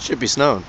Should be snowing.